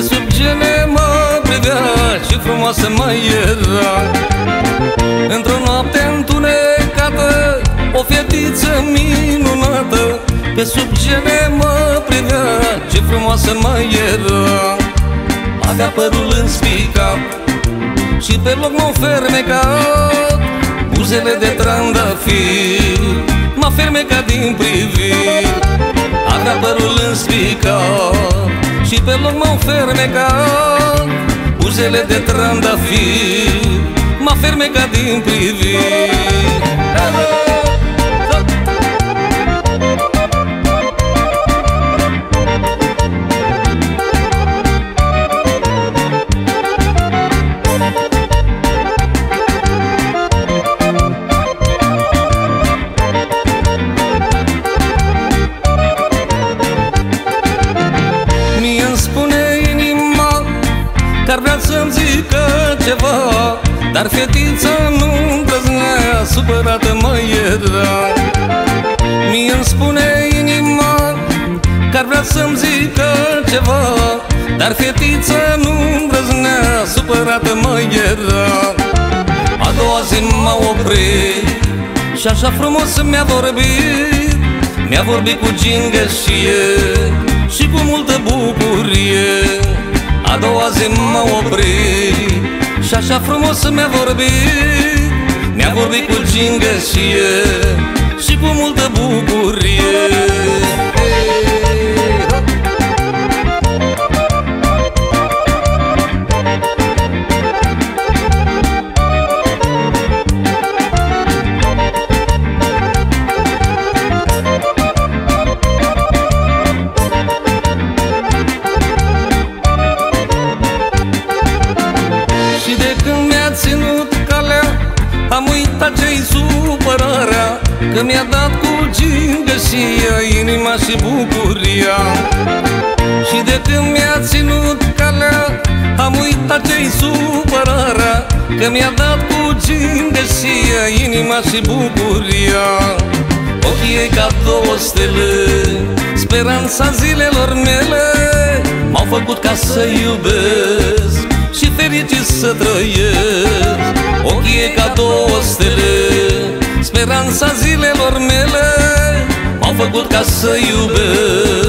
sub gene mă privea și frumoasă mai era. Într-o noapte întunecată O fetiță minunată Pe sub gene mă privea Ce frumoasă mai era. Avea părul înspicat Și pe loc m-o fermecat Buzele de trandafir M-a fermecat din priviri. Avea părul înspicat Și pe loc m-au fermecat. Buzele de trandafir M-a fermecat din priviri ceva Dar fetița nu îndrăznea Supărată mă era Mie-mi spune inima Că-ar vrea să-mi zică ceva Dar fetița nu îndrăznea Supărată mă era A doua zi m-a oprit Și așa frumos mi-a vorbit. Mi-a vorbit cu gingășie Și cu multă bucurie. A doua zi m-a oprit Și așa frumos mi-a vorbit. Mi-a vorbit cu gingășie Și cu multă bucurie Am uitat ce-i supărarea Că mi-a dat cu gingășia Inima și bucuria. Și de când mi-a ținut calea Am uitat ce-i supărarea Că mi-a dat cu gingășia Inima și bucuria. Ochii ei ca două stele Speranța zilelor mele M-au făcut ca să iubesc Și fericit să trăiesc stele Speranța zilelor mele M-au făcut ca să iubesc